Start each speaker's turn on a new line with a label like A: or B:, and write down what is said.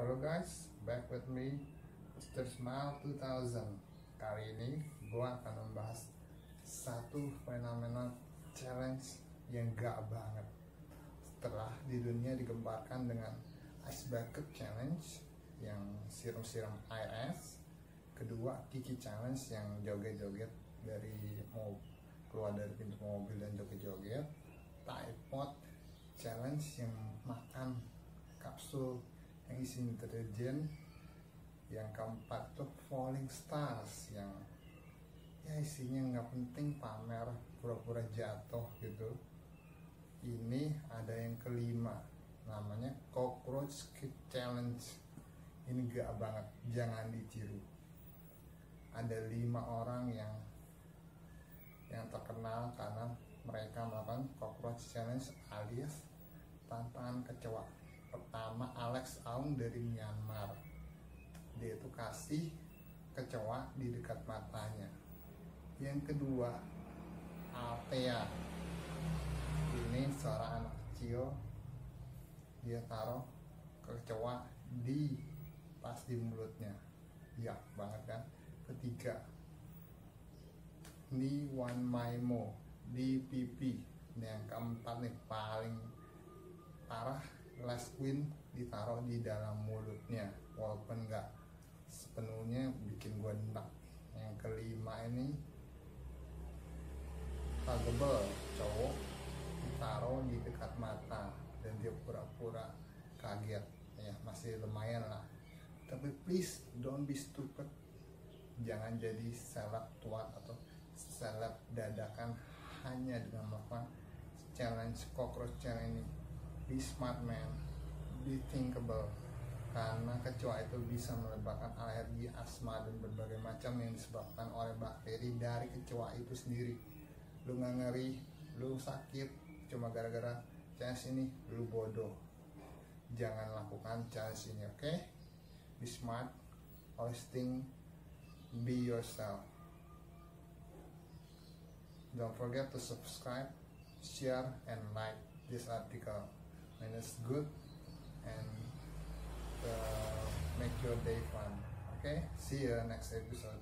A: Halo guys, back with me Mr. Smile 2000 Kali ini gue akan membahas satu fenomena challenge yang gak banget Setelah di dunia digemparkan dengan Ice Bucket Challenge yang siram-siram air es Kedua, Kiki Challenge yang joget-joget dari mau keluar dari pintu mobil dan joget-joget Tripod Challenge yang makan kapsul yang isi deterjen yang keempat tuh falling stars yang ya isinya nggak penting pamer pura-pura jatuh gitu. Ini ada yang kelima namanya cockroach kid challenge. Ini gak banget jangan ditiru. Ada lima orang yang yang terkenal karena mereka melakukan cockroach challenge alias tantangan pertama Alex Aung dari Myanmar. Dia itu kasih kecoa di dekat matanya. Yang kedua Altea ini seorang anak kecil. Dia taruh kecoa di pas di mulutnya. Ya banget kan? Ketiga ini one maimo di pipi. Ini yang keempat nih paling parah last queen ditaruh di dalam mulutnya walaupun nggak sepenuhnya bikin gua enak yang kelima ini Huggable cowok ditaruh di dekat mata dan dia pura-pura kaget. Ya masih lumayan lah. Tapi please don't be stupid. Jangan jadi seleb tuat atau seleb dadakan hanya dengan melakukan challenge cockroach challenge ini be smart man. Be thinkable. Karena kecoa itu bisa menyebabkan alergi asma dan berbagai macam yang disebabkan oleh bakteri dari kecoa itu sendiri. Lu nggak ngeri lu sakit cuma gara-gara challenge ini lu bodoh. Jangan lakukan challenge ini oke? Okay? be smart always think be yourself. Don't forget to subscribe share and like this article and it's good. And uh, make your day fun. Okay? See you next episode